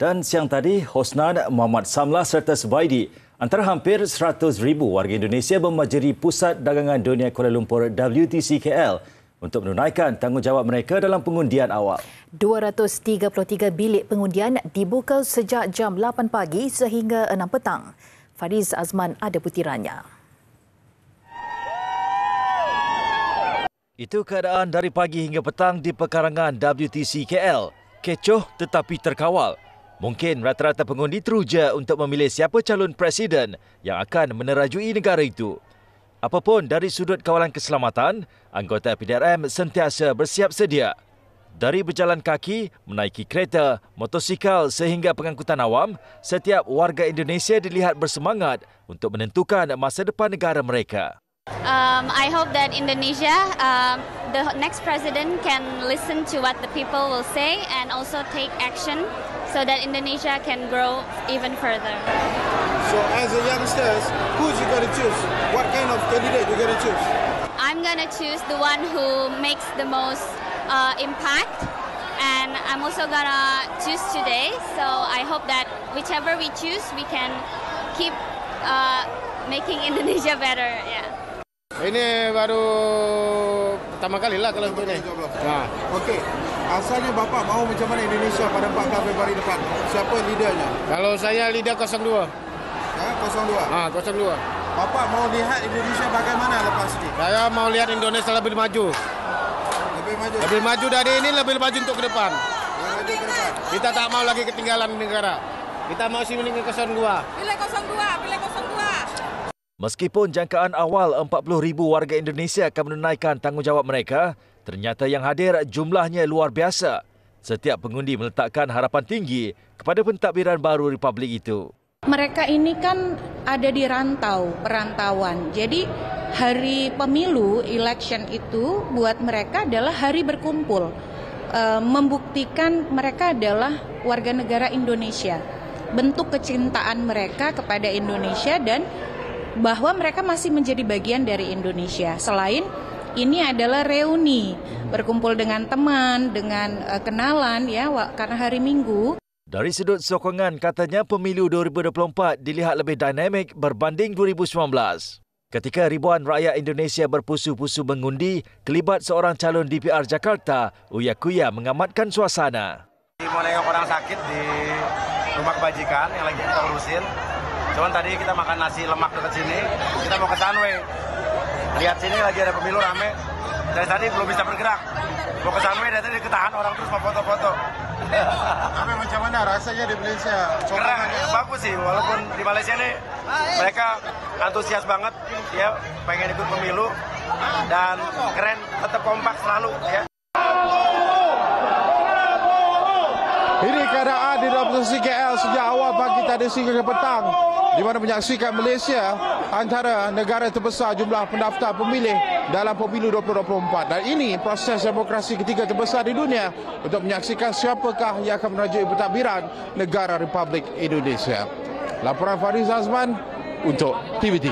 Dan siang tadi, Hosnan Muhammad Samlah serta Subaidi antara hampir 100,000 warga Indonesia memajari Pusat Dagangan Dunia Kuala Lumpur WTC KL untuk menunaikan tanggungjawab mereka dalam pengundian awal. 233 bilik pengundian dibuka sejak jam 8 pagi sehingga 6 petang. Fariz Azman ada butirannya. Itu keadaan dari pagi hingga petang di pekarangan WTC KL. Kecoh tetapi terkawal. Mungkin rata-rata pengundi teruja untuk memilih siapa calon presiden yang akan menerajui negara itu. Apapun dari sudut kawalan keselamatan, anggota PDRM sentiasa bersiap sedia. Dari berjalan kaki, menaiki kereta, motosikal sehingga pengangkutan awam, setiap warga Indonesia dilihat bersemangat untuk menentukan masa depan negara mereka. Um, I hope that Indonesia, um, the next president can listen to what the people will say and also take action so that Indonesia can grow even further. So as a youngsters, who's you going to choose? What kind of candidate you going to choose? I'm going to choose the one who makes the most uh, impact and I'm also going to choose today. So I hope that whichever we choose, we can keep uh, making Indonesia better. Yeah. Ini baru pertama kali lah kalau untuk ini. Nah, okey. Asalnya Bapak mahu macam mana Indonesia pada 14 Februari depan? Siapa leadernya? Kalau saya leader 02. Ha, 02. Ah, 02. Bapak mau lihat Indonesia bagaimana lepas ini? Saya mau lihat Indonesia lebih maju. Lebih maju. Lebih maju dari ini, lebih maju untuk ke depan. Lebih maju ke depan. Kita tak mau lagi ketinggalan negara. Kita mau sih meninggal 02. Pilih 02, pilih 02. Meskipun jangkaan awal 40,000 warga Indonesia akan menunaikan tanggungjawab mereka, ternyata yang hadir jumlahnya luar biasa. Setiap pengundi meletakkan harapan tinggi kepada pentadbiran baru republik itu. Mereka ini kan ada di rantau, perantauan. Jadi hari pemilu, election itu buat mereka adalah hari berkumpul. E, membuktikan mereka adalah warga negara Indonesia. Bentuk kecintaan mereka kepada Indonesia dan bahwa mereka masih menjadi bagian dari Indonesia. Selain ini adalah reuni, berkumpul dengan teman, dengan uh, kenalan ya karena hari Minggu. Dari sudut sokongan katanya pemilu 2024 dilihat lebih dinamik berbanding 2019. Ketika ribuan rakyat Indonesia berpusu-pusu mengundi, kelibat seorang calon DPR Jakarta, Uya Kuya mengamatkan suasana. Mau nengok orang sakit di rumah kebajikan yang lagi kita urusin, Cuman tadi kita makan nasi lemak dekat sini, kita mau ke Sunway. Lihat sini lagi ada pemilu rame. Dari tadi belum bisa bergerak. Mau ke Sunway dari tadi ketahan orang terus mau foto-foto. Tapi macam mana rasanya di Malaysia? Keren, bagus sih. Walaupun di Malaysia ini mereka antusias banget, ya pengen ikut pemilu dan keren, tetap kompak selalu, ya. Ini keadaan di dalam KL sejak awal pagi tadi sehingga ke petang di mana menyaksikan Malaysia antara negara terbesar jumlah pendaftar pemilih dalam pemilu 2024 dan ini proses demokrasi ketiga terbesar di dunia untuk menyaksikan siapakah yang akan merajui pentadbiran negara Republik Indonesia. Laporan Fariz Azman untuk TV3.